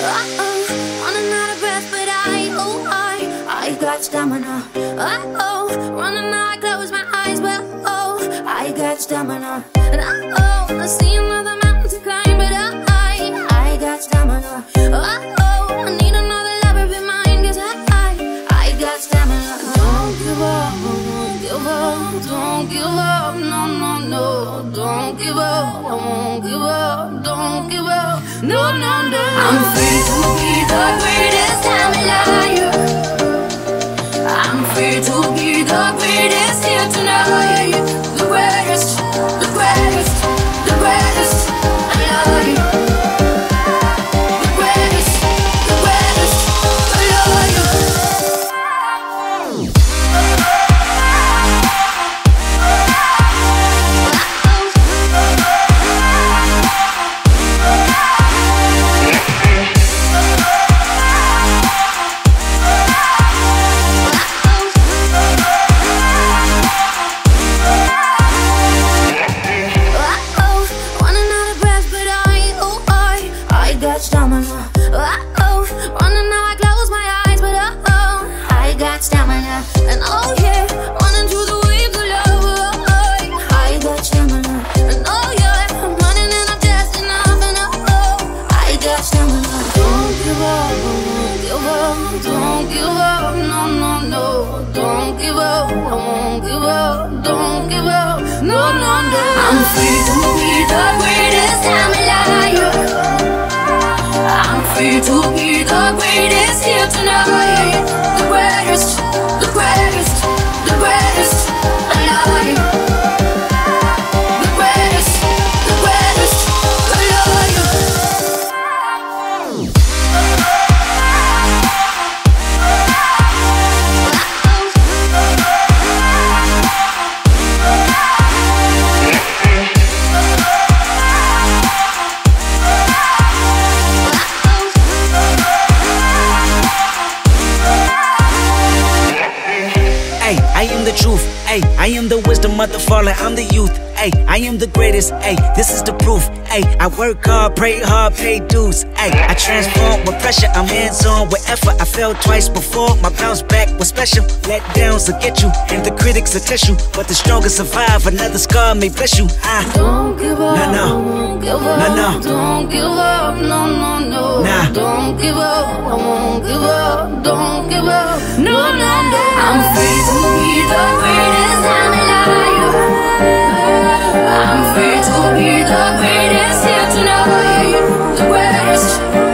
Uh-oh, running out of breath, but I, oh, I, I got stamina. Uh-oh, running out, I close my eyes, but oh, I got stamina. And uh-oh, I see another mountain to climb, but I, I got stamina. Uh-oh, I need another lover be mine, cause I, I, got stamina. Don't give up, don't give up, don't give up, no, no, no, don't give up, I won't give up, don't no, no, no. I'm free to be the greatest I'm liar. I'm free to be the greatest here tonight. The greatest, oh yeah I'm running in a test and I've been up oh, I guess number Don't give up Don't give up Don't give up. No no no. Don't give up Don't give up Don't give up. No no no. I'm free to be the greatest, I'm a I am the truth. Ay, I am the wisdom of the fallen. I'm the youth. Ay, I am the greatest. Ay, this is the proof. Ay, I work hard, pray hard, pay dues. Ay, I transform with pressure. I'm hands on with effort. I fell twice before. My bounce back was special. Let downs will get you, and the critics will test you. But the strongest survive. Another scar may bless you. I Don't give up. No, no. Give up. No, no. Don't give up. No, no, no. Nah. Don't give up. I won't give up. I'm to be the greatest here tonight. The greatest.